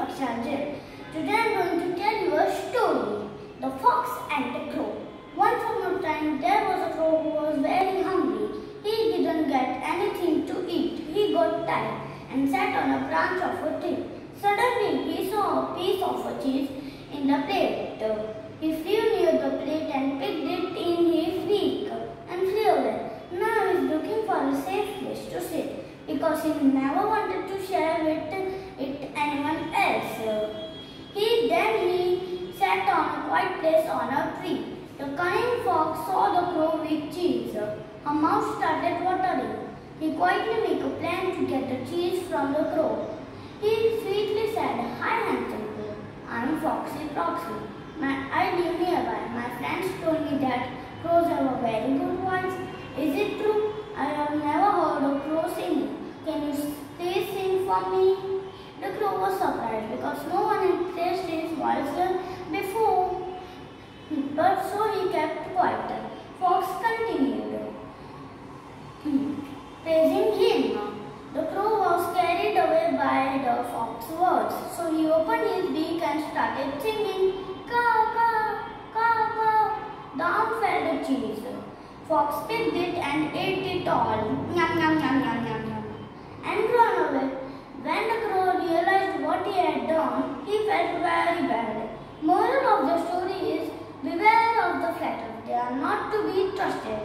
Pakshal Jain. Today I am going to tell you a story. The Fox and the Crow. Once upon a time there was a crow who was very hungry. He didn't get anything to eat. He got tired and sat on a branch of a tree. Suddenly he saw a piece of a cheese in the plate. He flew near the plate and picked it in his beak and flew away. Now he is looking for a safe place to sit because he never wanted to share with it anyone else. He then he sat on a quiet place on a tree. The cunning fox saw the crow with cheese. Her mouth started watering. He quietly made a plan to get the cheese from the crow. He sweetly said, Hi handsome crow, I am Foxy Proxy. My, I live nearby. My friends told me that crows have a very good voice. Is it true? I have never heard a crow singing. Can you please sing for me? The crow was surprised because no one had placed his voice before. But so he kept quiet. Fox continued praising him. The crow was carried away by the fox's words, so he opened his beak and started singing, caw, caw, caw, caw. Down fell the cheese. Fox picked it and ate it all, yum, yum, yum, yum, yum, yum, and ran away. When the crow realized what he had done, he felt very bad. Moral of the story is beware of the flatterers. They are not to be trusted.